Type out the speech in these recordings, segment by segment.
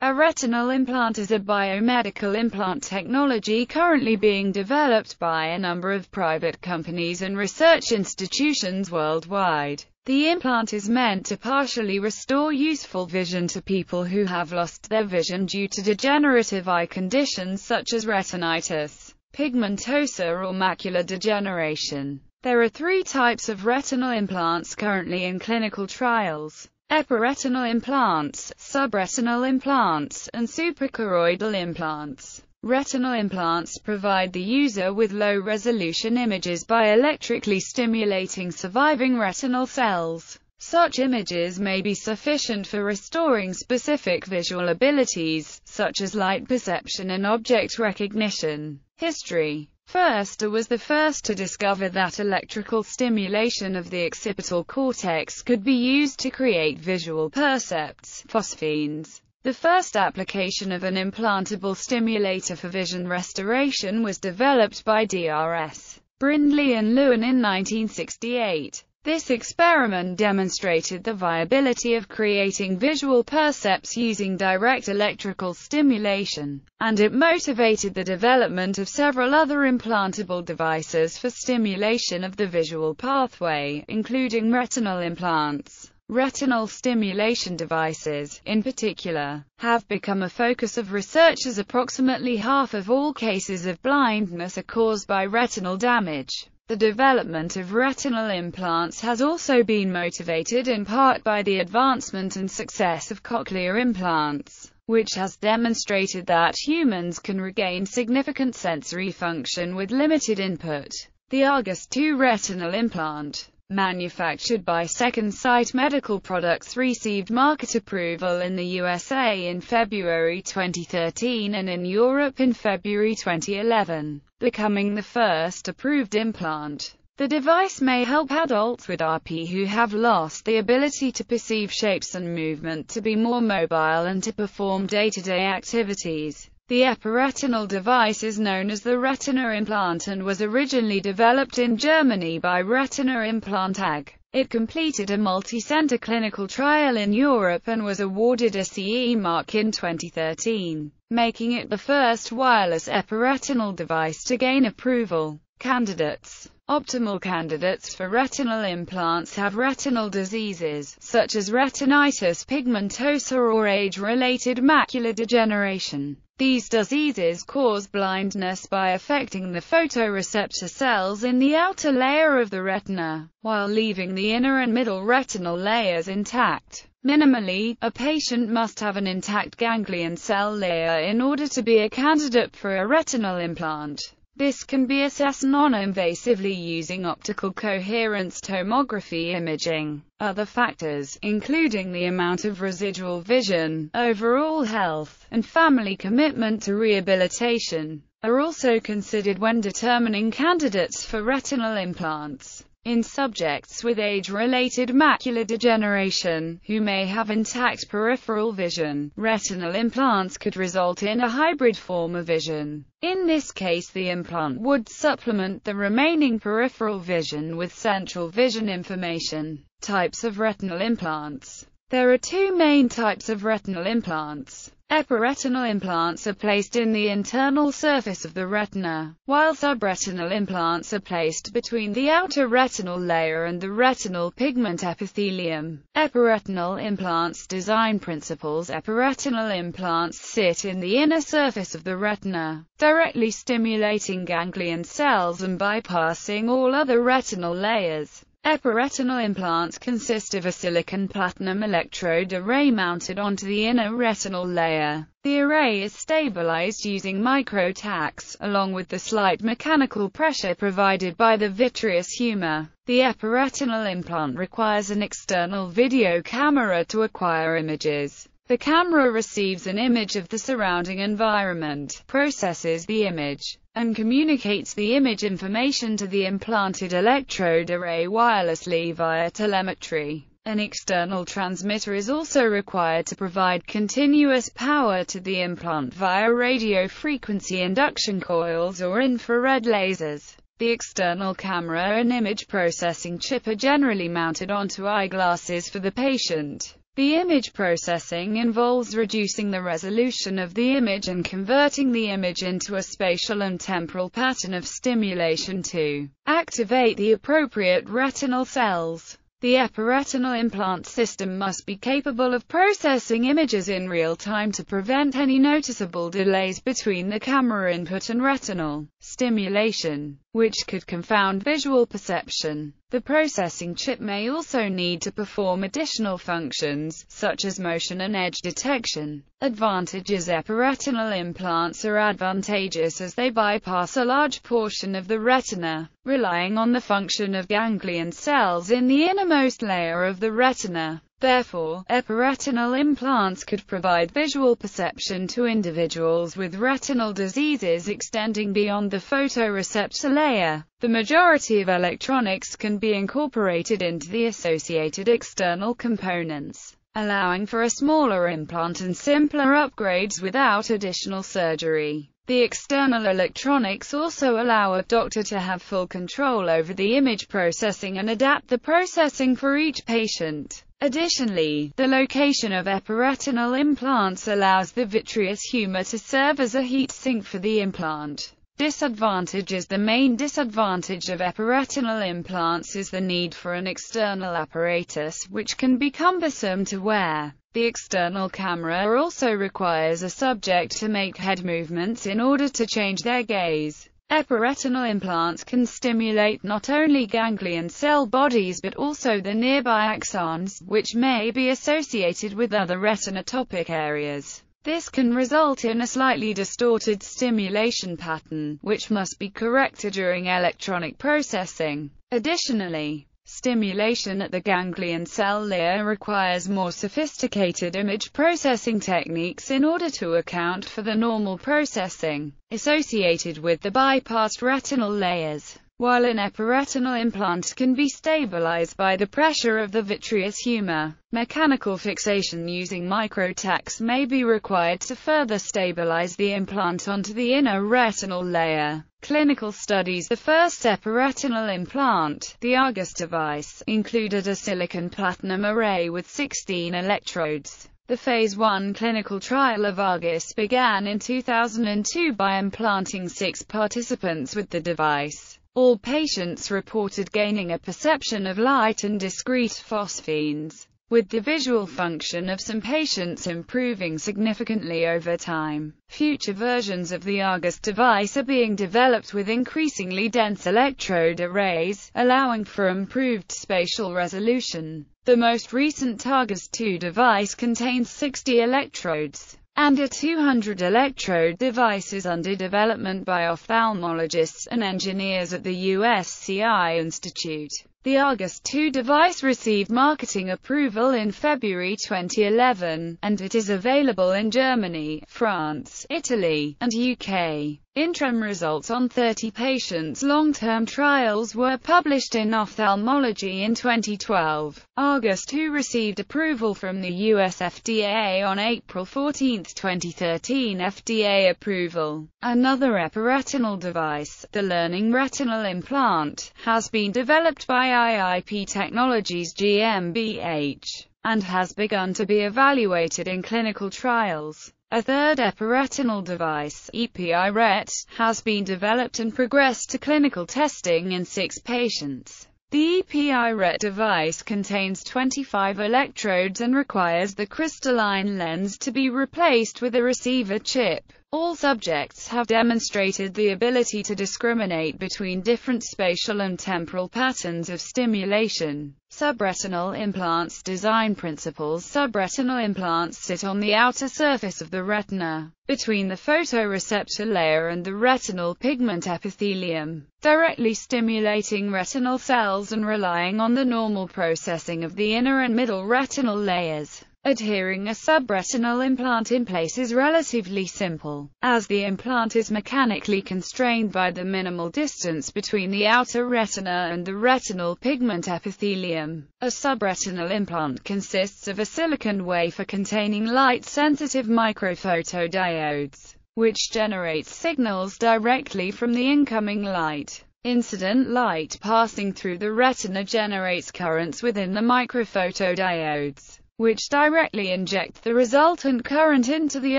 A retinal implant is a biomedical implant technology currently being developed by a number of private companies and research institutions worldwide. The implant is meant to partially restore useful vision to people who have lost their vision due to degenerative eye conditions such as retinitis pigmentosa or macular degeneration. There are three types of retinal implants currently in clinical trials. Epiretinal implants, subretinal implants, and suprachoroidal implants. Retinal implants provide the user with low-resolution images by electrically stimulating surviving retinal cells. Such images may be sufficient for restoring specific visual abilities, such as light perception and object recognition. History Foerster was the first to discover that electrical stimulation of the occipital cortex could be used to create visual percepts, phosphenes. The first application of an implantable stimulator for vision restoration was developed by Drs. Brindley and Lewin in 1968. This experiment demonstrated the viability of creating visual percepts using direct electrical stimulation, and it motivated the development of several other implantable devices for stimulation of the visual pathway, including retinal implants. Retinal stimulation devices, in particular, have become a focus of research as approximately half of all cases of blindness are caused by retinal damage. The development of retinal implants has also been motivated in part by the advancement and success of cochlear implants, which has demonstrated that humans can regain significant sensory function with limited input. The Argus II retinal implant manufactured by Second Sight Medical Products received market approval in the USA in February 2013 and in Europe in February 2011, becoming the first approved implant. The device may help adults with RP who have lost the ability to perceive shapes and movement to be more mobile and to perform day-to-day -day activities. The epiretinal device is known as the Retina implant and was originally developed in Germany by Retina Implant AG. It completed a multi-center clinical trial in Europe and was awarded a CE mark in 2013, making it the first wireless epiretinal device to gain approval. Candidates Optimal candidates for retinal implants have retinal diseases, such as retinitis pigmentosa or age-related macular degeneration. These diseases cause blindness by affecting the photoreceptor cells in the outer layer of the retina, while leaving the inner and middle retinal layers intact. Minimally, a patient must have an intact ganglion cell layer in order to be a candidate for a retinal implant. This can be assessed non-invasively using optical coherence tomography imaging. Other factors, including the amount of residual vision, overall health, and family commitment to rehabilitation, are also considered when determining candidates for retinal implants. In subjects with age-related macular degeneration, who may have intact peripheral vision, retinal implants could result in a hybrid form of vision. In this case the implant would supplement the remaining peripheral vision with central vision information. Types of retinal implants There are two main types of retinal implants. Epiretinal implants are placed in the internal surface of the retina, while subretinal implants are placed between the outer retinal layer and the retinal pigment epithelium. Epiretinal implants design principles Epiretinal implants sit in the inner surface of the retina, directly stimulating ganglion cells and bypassing all other retinal layers. Epiretinal implants consist of a silicon platinum electrode array mounted onto the inner retinal layer. The array is stabilized using micro-tacks, along with the slight mechanical pressure provided by the vitreous humor. The epiretinal implant requires an external video camera to acquire images. The camera receives an image of the surrounding environment, processes the image, and communicates the image information to the implanted electrode array wirelessly via telemetry. An external transmitter is also required to provide continuous power to the implant via radio frequency induction coils or infrared lasers. The external camera and image processing chip are generally mounted onto eyeglasses for the patient. The image processing involves reducing the resolution of the image and converting the image into a spatial and temporal pattern of stimulation to activate the appropriate retinal cells. The epiretinal implant system must be capable of processing images in real time to prevent any noticeable delays between the camera input and retinal stimulation, which could confound visual perception. The processing chip may also need to perform additional functions, such as motion and edge detection. Advantages Epiretinal implants are advantageous as they bypass a large portion of the retina, relying on the function of ganglion cells in the innermost layer of the retina. Therefore, epiretinal implants could provide visual perception to individuals with retinal diseases extending beyond the photoreceptor layer. The majority of electronics can be incorporated into the associated external components, allowing for a smaller implant and simpler upgrades without additional surgery. The external electronics also allow a doctor to have full control over the image processing and adapt the processing for each patient. Additionally, the location of epiretinal implants allows the vitreous humor to serve as a heat sink for the implant. Disadvantages The main disadvantage of epiretinal implants is the need for an external apparatus, which can be cumbersome to wear. The external camera also requires a subject to make head movements in order to change their gaze. Epiretinal implants can stimulate not only ganglion cell bodies but also the nearby axons, which may be associated with other retinotopic areas. This can result in a slightly distorted stimulation pattern, which must be corrected during electronic processing. Additionally, Stimulation at the ganglion cell layer requires more sophisticated image processing techniques in order to account for the normal processing associated with the bypassed retinal layers. While an epiretinal implant can be stabilized by the pressure of the vitreous humor, mechanical fixation using microtacks may be required to further stabilize the implant onto the inner retinal layer. Clinical studies The first epiretinal implant, the Argus device, included a silicon platinum array with 16 electrodes. The Phase 1 clinical trial of Argus began in 2002 by implanting six participants with the device. All patients reported gaining a perception of light and discrete phosphenes, with the visual function of some patients improving significantly over time. Future versions of the Argus device are being developed with increasingly dense electrode arrays, allowing for improved spatial resolution. The most recent Argus 2 device contains 60 electrodes and a 200 electrode device is under development by ophthalmologists and engineers at the USC Institute. The Argus 2 device received marketing approval in February 2011, and it is available in Germany, France, Italy, and UK. Interim results on 30 patients' long-term trials were published in Ophthalmology in 2012. Argus 2 received approval from the US FDA on April 14, 2013 FDA approval. Another epiretinal device, the Learning Retinal Implant, has been developed by IIP Technologies GmbH and has begun to be evaluated in clinical trials. A third epiretinal device, EPI-RET, has been developed and progressed to clinical testing in six patients. The EPI-RET device contains 25 electrodes and requires the crystalline lens to be replaced with a receiver chip. All subjects have demonstrated the ability to discriminate between different spatial and temporal patterns of stimulation. Subretinal implants Design principles Subretinal implants sit on the outer surface of the retina, between the photoreceptor layer and the retinal pigment epithelium, directly stimulating retinal cells and relying on the normal processing of the inner and middle retinal layers. Adhering a subretinal implant in place is relatively simple, as the implant is mechanically constrained by the minimal distance between the outer retina and the retinal pigment epithelium. A subretinal implant consists of a silicon wafer containing light-sensitive microphotodiodes, which generates signals directly from the incoming light. Incident light passing through the retina generates currents within the microphotodiodes. Which directly inject the resultant current into the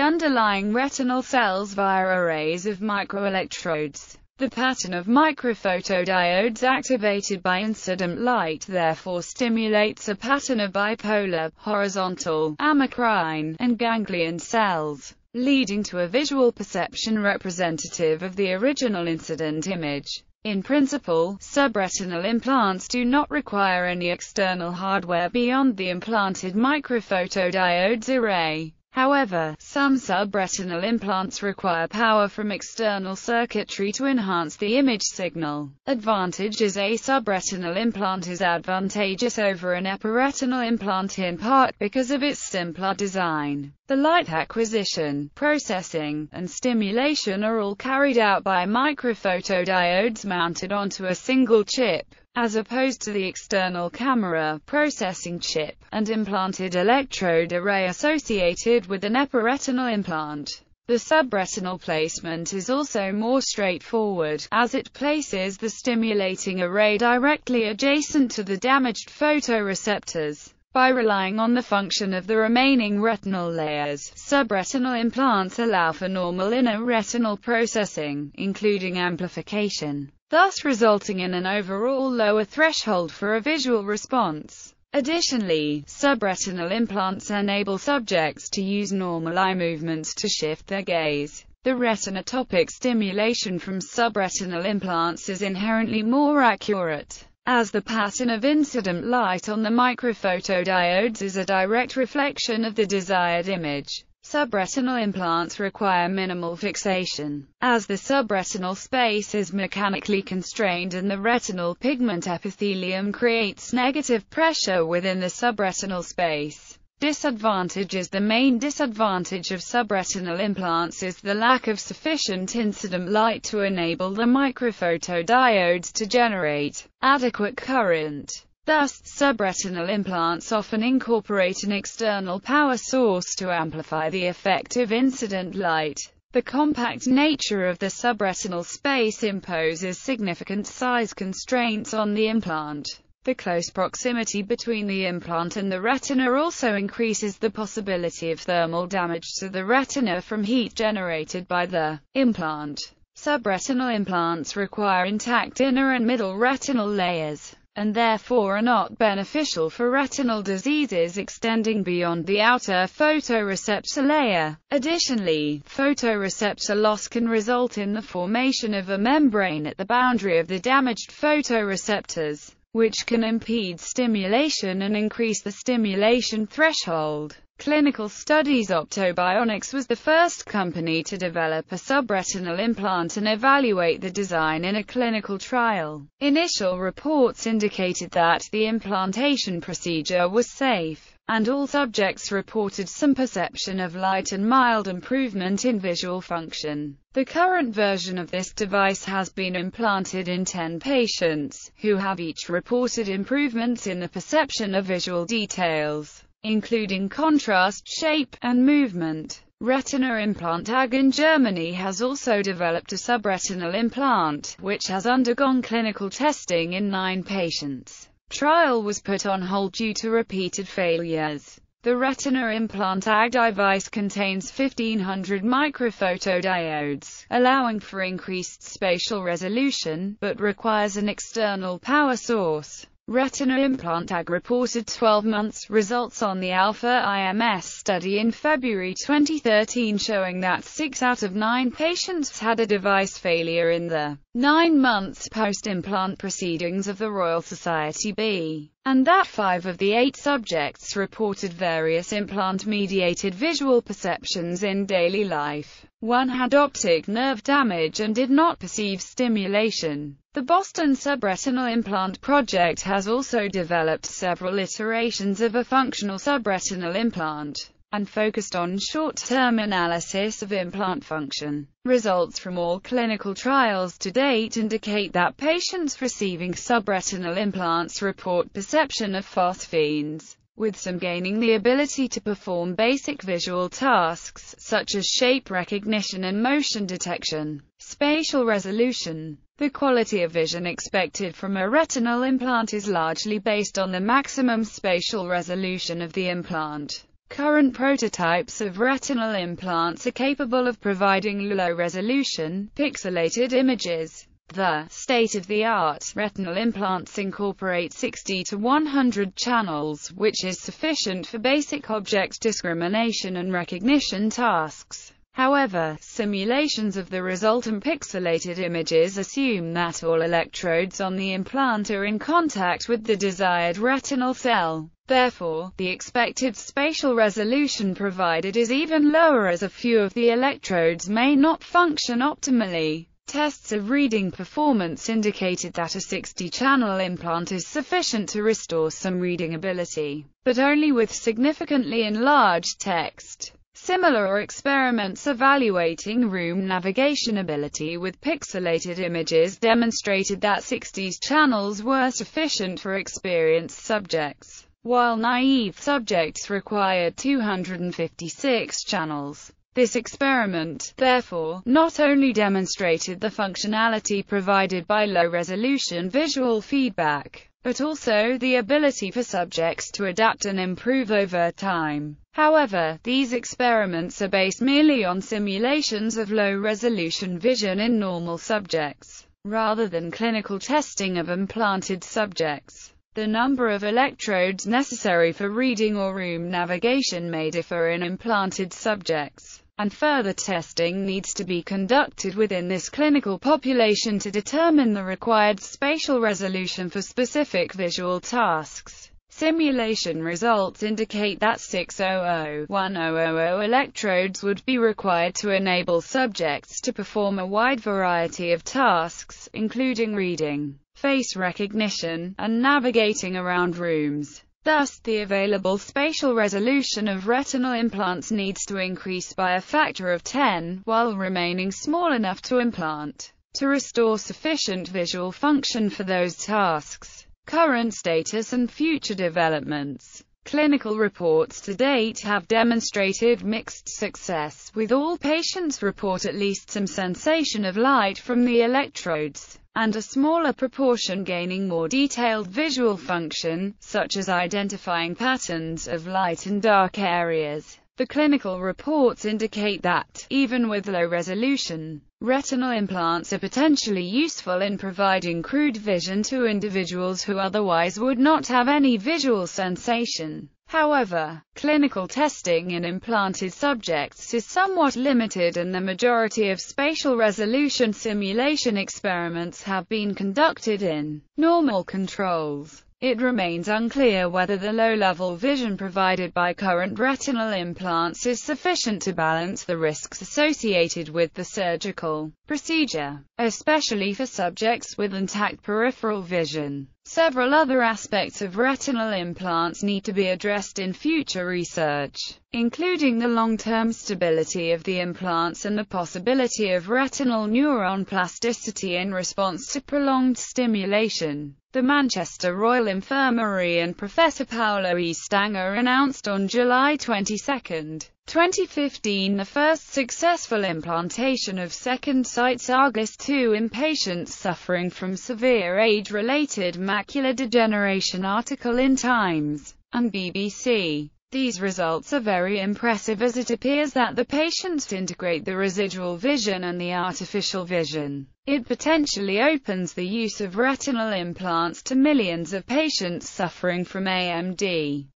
underlying retinal cells via arrays of microelectrodes. The pattern of microphotodiodes activated by incident light therefore stimulates a pattern of bipolar, horizontal, amacrine, and ganglion cells, leading to a visual perception representative of the original incident image. In principle, subretinal implants do not require any external hardware beyond the implanted microphotodiodes array. However, some subretinal implants require power from external circuitry to enhance the image signal. Advantage is a subretinal implant is advantageous over an epiretinal implant in part because of its simpler design. The light acquisition, processing, and stimulation are all carried out by microphotodiodes mounted onto a single chip as opposed to the external camera, processing chip, and implanted electrode array associated with an epiretinal implant. The subretinal placement is also more straightforward, as it places the stimulating array directly adjacent to the damaged photoreceptors. By relying on the function of the remaining retinal layers, subretinal implants allow for normal inner retinal processing, including amplification thus resulting in an overall lower threshold for a visual response. Additionally, subretinal implants enable subjects to use normal eye movements to shift their gaze. The retinotopic stimulation from subretinal implants is inherently more accurate, as the pattern of incident light on the microphotodiodes is a direct reflection of the desired image. Subretinal implants require minimal fixation, as the subretinal space is mechanically constrained and the retinal pigment epithelium creates negative pressure within the subretinal space. Disadvantages The main disadvantage of subretinal implants is the lack of sufficient incident light to enable the microphotodiodes to generate adequate current. Thus, subretinal implants often incorporate an external power source to amplify the effect of incident light. The compact nature of the subretinal space imposes significant size constraints on the implant. The close proximity between the implant and the retina also increases the possibility of thermal damage to the retina from heat generated by the implant. Subretinal implants require intact inner and middle retinal layers and therefore are not beneficial for retinal diseases extending beyond the outer photoreceptor layer. Additionally, photoreceptor loss can result in the formation of a membrane at the boundary of the damaged photoreceptors, which can impede stimulation and increase the stimulation threshold. Clinical Studies Optobionics was the first company to develop a subretinal implant and evaluate the design in a clinical trial. Initial reports indicated that the implantation procedure was safe, and all subjects reported some perception of light and mild improvement in visual function. The current version of this device has been implanted in 10 patients, who have each reported improvements in the perception of visual details including contrast, shape, and movement. Retina Implant AG in Germany has also developed a subretinal implant, which has undergone clinical testing in nine patients. Trial was put on hold due to repeated failures. The Retina Implant AG device contains 1500 microphotodiodes, allowing for increased spatial resolution, but requires an external power source. Retina Implant AG reported 12 months results on the Alpha IMS study in February 2013 showing that 6 out of 9 patients had a device failure in the 9 months post-implant proceedings of the Royal Society B, and that 5 of the 8 subjects reported various implant-mediated visual perceptions in daily life. One had optic nerve damage and did not perceive stimulation. The Boston Subretinal Implant Project has also developed several iterations of a functional subretinal implant and focused on short-term analysis of implant function. Results from all clinical trials to date indicate that patients receiving subretinal implants report perception of phosphenes, with some gaining the ability to perform basic visual tasks, such as shape recognition and motion detection. Spatial resolution The quality of vision expected from a retinal implant is largely based on the maximum spatial resolution of the implant. Current prototypes of retinal implants are capable of providing low-resolution, pixelated images. The state-of-the-art retinal implants incorporate 60 to 100 channels, which is sufficient for basic object discrimination and recognition tasks. However, simulations of the resultant pixelated images assume that all electrodes on the implant are in contact with the desired retinal cell. Therefore, the expected spatial resolution provided is even lower as a few of the electrodes may not function optimally. Tests of reading performance indicated that a 60-channel implant is sufficient to restore some reading ability, but only with significantly enlarged text. Similar experiments evaluating room navigation ability with pixelated images demonstrated that 60s channels were sufficient for experienced subjects, while naive subjects required 256 channels. This experiment, therefore, not only demonstrated the functionality provided by low-resolution visual feedback, but also the ability for subjects to adapt and improve over time. However, these experiments are based merely on simulations of low-resolution vision in normal subjects, rather than clinical testing of implanted subjects. The number of electrodes necessary for reading or room navigation may differ in implanted subjects, and further testing needs to be conducted within this clinical population to determine the required spatial resolution for specific visual tasks. Simulation results indicate that 600-1000 electrodes would be required to enable subjects to perform a wide variety of tasks, including reading, face recognition, and navigating around rooms. Thus, the available spatial resolution of retinal implants needs to increase by a factor of 10, while remaining small enough to implant, to restore sufficient visual function for those tasks. Current status and future developments Clinical reports to date have demonstrated mixed success, with all patients report at least some sensation of light from the electrodes, and a smaller proportion gaining more detailed visual function, such as identifying patterns of light and dark areas. The clinical reports indicate that, even with low resolution, retinal implants are potentially useful in providing crude vision to individuals who otherwise would not have any visual sensation. However, clinical testing in implanted subjects is somewhat limited and the majority of spatial resolution simulation experiments have been conducted in normal controls. It remains unclear whether the low-level vision provided by current retinal implants is sufficient to balance the risks associated with the surgical procedure, especially for subjects with intact peripheral vision. Several other aspects of retinal implants need to be addressed in future research, including the long-term stability of the implants and the possibility of retinal neuron plasticity in response to prolonged stimulation. The Manchester Royal Infirmary and Professor Paolo E. Stanger announced on July 22, 2015 the first successful implantation of second sight Argus 2 in patients suffering from severe age-related macular degeneration article in Times and BBC. These results are very impressive as it appears that the patients integrate the residual vision and the artificial vision. It potentially opens the use of retinal implants to millions of patients suffering from AMD.